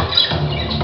ねえ。